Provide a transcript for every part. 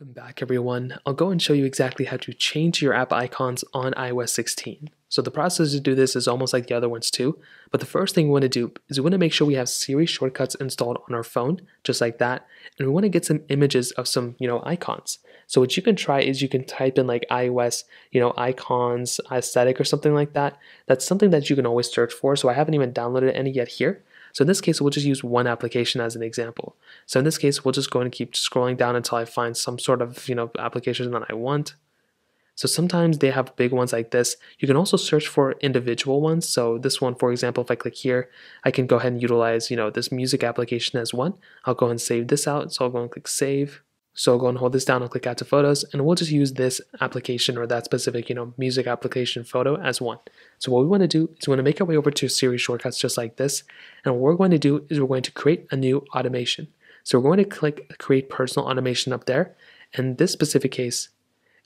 Welcome back everyone. I'll go and show you exactly how to change your app icons on iOS 16. So the process to do this is almost like the other ones too, but the first thing we want to do is we want to make sure we have Siri shortcuts installed on our phone, just like that, and we want to get some images of some, you know, icons. So what you can try is you can type in like iOS, you know, icons, aesthetic or something like that. That's something that you can always search for, so I haven't even downloaded any yet here, so in this case, we'll just use one application as an example. So in this case, we'll just go and keep scrolling down until I find some sort of, you know, application that I want. So sometimes they have big ones like this. You can also search for individual ones. So this one, for example, if I click here, I can go ahead and utilize, you know, this music application as one. I'll go and save this out. So I'll go and click save. So go and hold this down and click add to photos and we'll just use this application or that specific, you know, music application photo as one. So what we want to do is we want to make our way over to Siri's shortcuts just like this. And what we're going to do is we're going to create a new automation. So we're going to click create personal automation up there. In this specific case,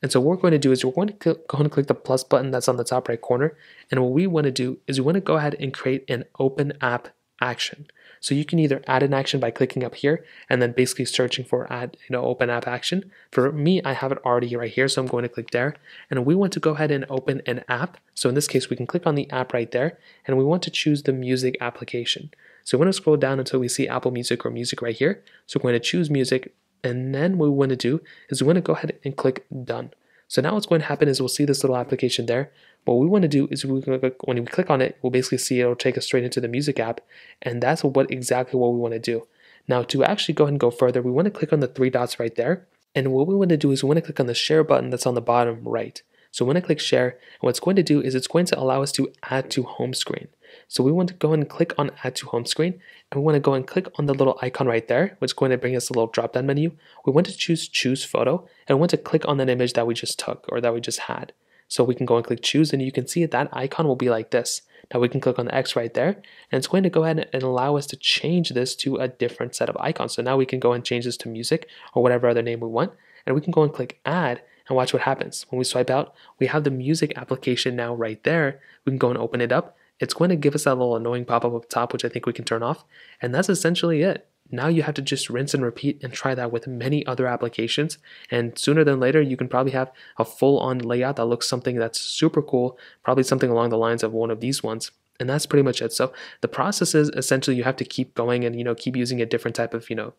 and so what we're going to do is we're going to go and click the plus button that's on the top right corner. And what we want to do is we want to go ahead and create an open app action. So you can either add an action by clicking up here and then basically searching for add, you know, open app action. For me, I have it already right here, so I'm going to click there. And we want to go ahead and open an app. So in this case, we can click on the app right there, and we want to choose the music application. So we're going to scroll down until we see Apple Music or Music right here. So we're going to choose Music, and then what we want to do is we want to go ahead and click Done. So now what's going to happen is we'll see this little application there. What we want to do is we when we click on it, we'll basically see it'll take us straight into the music app, and that's what exactly what we want to do. Now to actually go ahead and go further, we want to click on the three dots right there, and what we want to do is we want to click on the share button that's on the bottom right. So when I click share, and what it's going to do is it's going to allow us to add to home screen. So we want to go and click on add to home screen and we want to go and click on the little icon right there, which is going to bring us a little drop down menu. We want to choose choose photo and we want to click on that image that we just took or that we just had. So we can go and click choose and you can see that icon will be like this. Now we can click on the X right there and it's going to go ahead and allow us to change this to a different set of icons. So now we can go and change this to music or whatever other name we want and we can go and click add and watch what happens. When we swipe out, we have the music application now right there. We can go and open it up it's going to give us that little annoying pop-up up top, which I think we can turn off. And that's essentially it. Now you have to just rinse and repeat and try that with many other applications. And sooner than later, you can probably have a full-on layout that looks something that's super cool, probably something along the lines of one of these ones. And that's pretty much it. So the process is essentially you have to keep going and you know keep using a different type of you know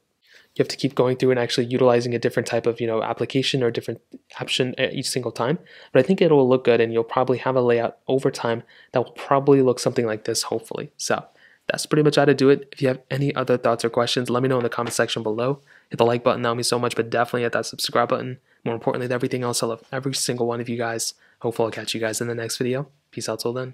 you have to keep going through and actually utilizing a different type of you know application or different option each single time. But i think it will look good and you'll probably have a layout over time that will probably look something like this hopefully. So that's pretty much how to do it. If you have any other thoughts or questions let me know in the comment section below. Hit the like button that would mean so much but definitely hit that subscribe button. More importantly than everything else i love every single one of you guys. Hopefully i'll catch you guys in the next video. Peace out till then